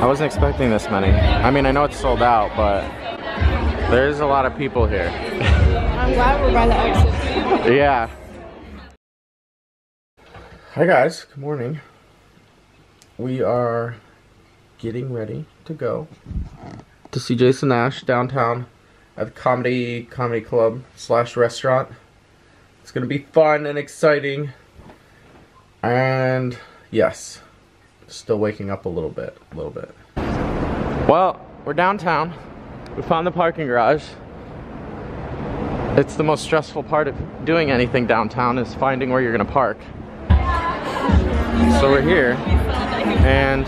I wasn't expecting this many. I mean, I know it's sold out, but there's a lot of people here. I'm glad we're by the exit. yeah. Hi guys, good morning. We are getting ready to go to see Jason Nash downtown at the Comedy Comedy Club slash restaurant. It's gonna be fun and exciting. And yes, still waking up a little bit, a little bit. Well, we're downtown. We found the parking garage. It's the most stressful part of doing anything downtown is finding where you're gonna park. So we're here, and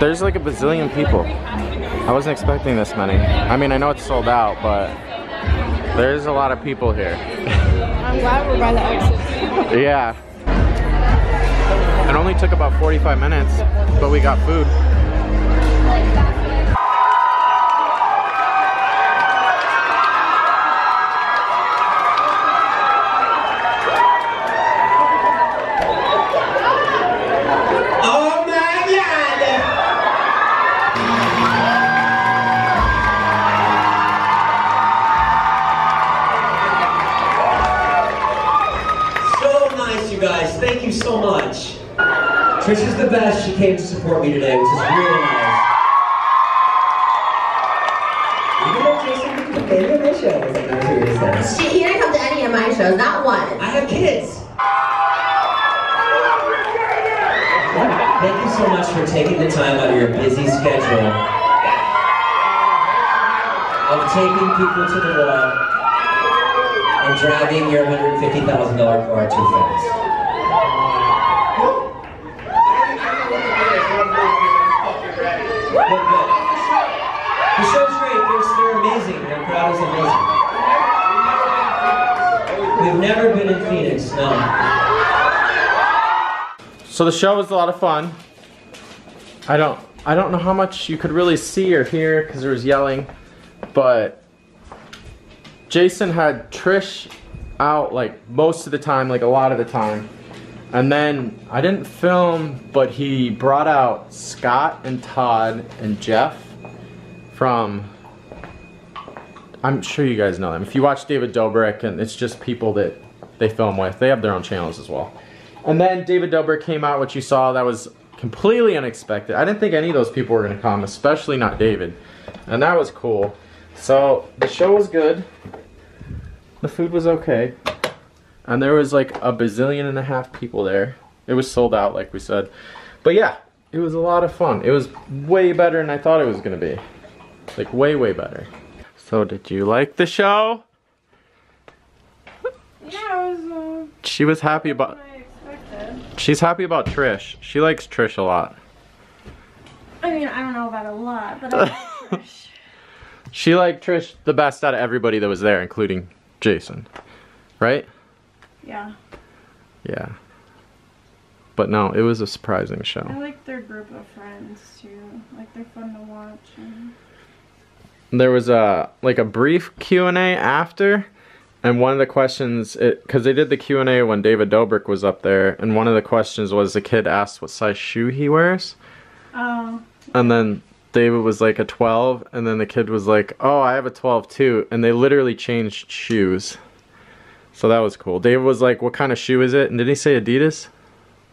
there's like a bazillion people. I wasn't expecting this many. I mean, I know it's sold out, but there's a lot of people here. I'm glad we're by the exit. Yeah. Only took about 45 minutes, but we got food. My god! So nice, you guys. Thank you so much. Trish is the best. She came to support me today, which is really nice. Even though Jason didn't come to my show, I was like, I was here to. She, he didn't come to any of my shows, not one. I have kids. Thank you so much for taking the time out of your busy schedule of taking people to the wall and driving your $150,000 car too fast. Good, good. The show's great. They're, they're amazing. Their crowd is amazing. We've never been in Phoenix, no. So the show was a lot of fun. I don't I don't know how much you could really see or hear because there was yelling, but Jason had Trish out like most of the time, like a lot of the time. And then I didn't film, but he brought out Scott and Todd and Jeff from I'm sure you guys know them. If you watch David Dobrik and it's just people that they film with, they have their own channels as well. And then David Dobrik came out, which you saw, that was completely unexpected. I didn't think any of those people were gonna come, especially not David. And that was cool. So the show was good. The food was okay. And there was like a bazillion and a half people there. It was sold out, like we said. But yeah, it was a lot of fun. It was way better than I thought it was gonna be. Like way, way better. So did you like the show? Yeah, it was uh, She was happy about what I expected. She's happy about Trish. She likes Trish a lot. I mean, I don't know about a lot, but I like Trish. She liked Trish the best out of everybody that was there, including Jason. Right? Yeah. Yeah. But no, it was a surprising show. I like their group of friends too. Like they're fun to watch. And... There was a like a brief Q&A after and one of the questions cuz they did the Q&A when David Dobrik was up there and one of the questions was the kid asked what size shoe he wears Oh, and then David was like a 12 and then the kid was like, "Oh, I have a 12 too." And they literally changed shoes. So that was cool. David was like, "What kind of shoe is it?" And did he say Adidas?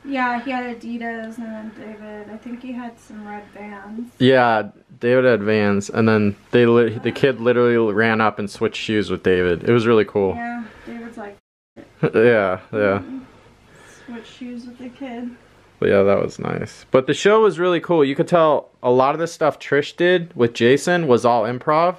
Yeah, he had Adidas, and then David. I think he had some red Vans. Yeah, David had Vans, and then they li- the kid literally ran up and switched shoes with David. It was really cool. Yeah, David's like yeah, yeah. Mm-hmm. switch shoes with the kid. But yeah, that was nice. But the show was really cool. You could tell a lot of the stuff Trish did with Jason was all improv.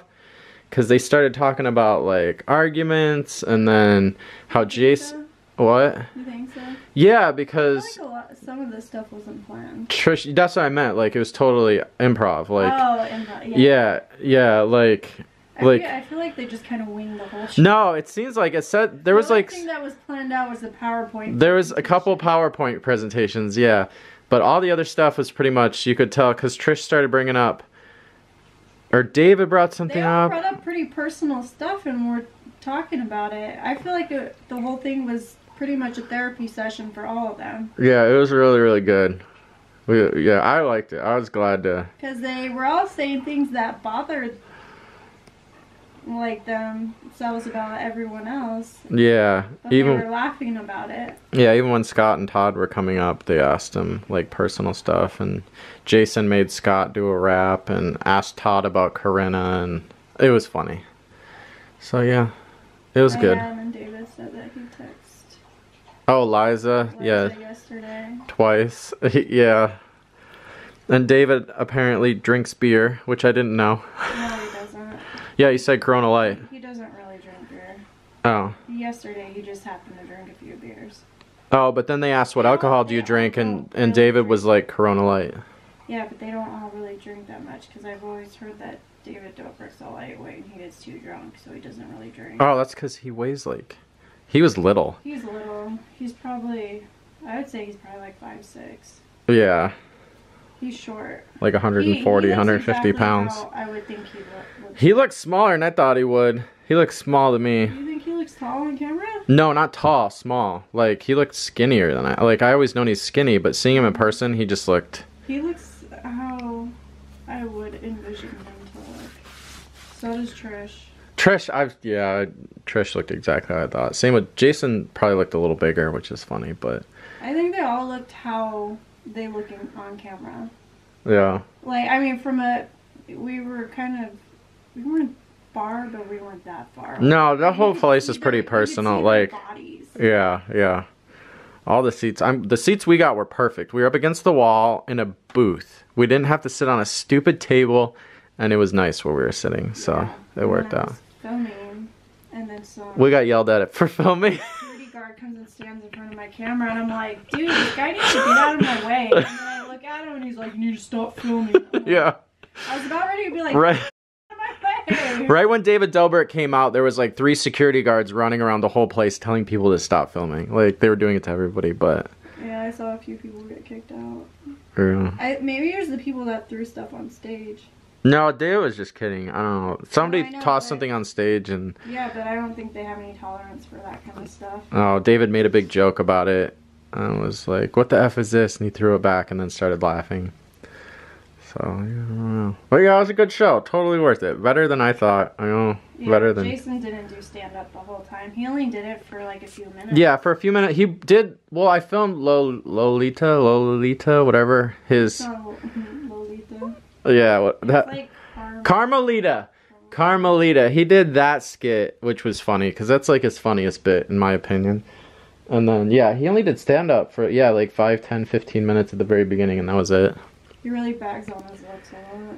Because they started talking about like arguments and then how Jason. What? You think so? Yeah, I because like a lot. Some of this stuff wasn't planned. Trish. That's what I meant. Like it was totally improv. Like. oh, improv. Yeah. Yeah, yeah, like. I like- feel, I feel like they just kind of winged the whole show. No, it seems like it said there was the only like. thing that was planned out was the PowerPoint. There was a couple. PowerPoint presentations, yeah, but all the other stuff was pretty much you could tell because Trish started bringing up, or David brought something They all up. brought up pretty personal stuff and we're talking about it. I feel like it, the whole thing was pretty much a therapy session for all of them. Yeah, it was really really good. We, yeah, I liked it. I was glad to. Because they were all saying things that bothered like them, themselves about everyone else. Yeah, But they even were laughing about it. yeah, even when Scott and Todd were coming up, they asked him like personal stuff, and Jason made Scott do a rap and asked Todd about Corinna, and it was funny. So yeah, it was oh, good. And David said that he Oh, Liza, Liza yeah, yesterday. twice. yeah. And David apparently drinks beer, which I didn't know. No, he doesn't. Yeah, he said Corona Light. He doesn't really drink beer. Oh. Yesterday, he just happened to drink a few beers. Oh, but then they asked what They alcohol do you drink, and and David drink. was like Corona Light. Yeah, but they don't all really drink that much because I've always heard that David Dobrik's a lightweight and he gets too drunk, so he doesn't really drink. Oh, that's because he weighs like, he was little. He's little. He's probably, I would say he's probably like five six. Yeah, He's short. like 140, he looks 150 exactly pounds. I would think he look. He looks smaller than I thought he would. He looks small to me. You think he looks tall on camera? No, not tall, small. Like he looked skinnier than I. Like I always known he's skinny, but seeing him in person, he just looked. He looks how I would envision him to look. So does Trish. Trish, I've yeah, Trish looked exactly how I thought. Same with Jason. Probably looked a little bigger, which is funny, but I think they all looked how they look in, on camera. yeah, Like, I mean, from a, we were kind of, we weren't far, but we weren't that far. No, the whole place is pretty their- you could see personal, like- bodies. yeah, yeah. All the seats. I'm the seats we got were perfect. We were up against the wall in a booth. We didn't have to sit on a stupid table, and it was nice where we were sitting. So Yeah. it worked out. Filming, and then some We got yelled at it for filming. security guard comes and stands in front of my camera, and I'm like, dude, this guy needs to get out of my way. And then I look at him, and he's like, you need to stop filming. Like- yeah, I was about ready to be like, right. get out of my way. Right when David Dobrik came out, there was like three security guards running around the whole place telling people to stop filming. Like they were doing it to everybody, but Yeah, I saw a few people get kicked out. uh, I, maybe it was the people that threw stuff on stage. No, David was just kidding. I don't know. Somebody know, tossed something on stage, and Yeah, but I don't think they have any tolerance for that kind of stuff. oh, David made a big joke about it I was like, "What the f is this?" And he threw it back and then started laughing. So yeah, I don't know. But yeah, it was a good show. Totally worth it. Better than I thought. I know. Yeah, Better than. Jason didn't do stand up the whole time. He only did it for like a few minutes. Yeah, for a few minutes he did. Well, I filmed Lo- Lolita, Lolita, whatever his. So, Lolita. Yeah, what that like Carmelita. Carmelita. He did that skit, which was funny because that's like his funniest bit in my opinion. And then yeah, he only did stand up for yeah, like 5, 10, 15 minutes at the very beginning and that was it. He really bags on his looks a lot.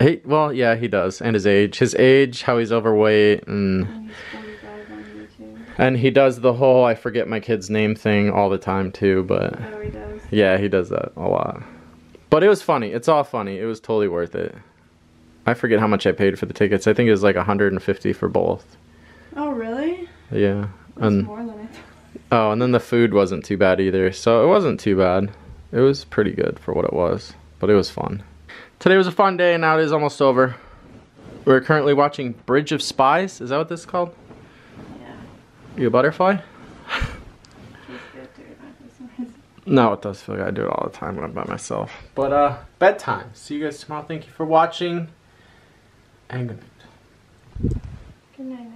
He well, yeah, he does. And his age, his age, how he's overweight and And he's 45 on YouTube. and he does the whole I forget my kid's name thing all the time too, but Oh, he does. Yeah, he does that a lot. But it was funny. It's all funny. It was totally worth it. I forget how much I paid for the tickets. I think it was like 150 for both. Oh, really? Yeah. That's And more than I thought. oh, and then the food wasn't too bad either. So it wasn't too bad. It was pretty good for what it was. But it was fun. Today was a fun day and now it is almost over. We're currently watching Bridge of Spies. Is that what this is called? Yeah. You a butterfly? He's good doing that. This one. No, it does feel like I do it all the time when I'm by myself. But uh bedtime. See you guys tomorrow. Thank you for watching. And good night. Good night,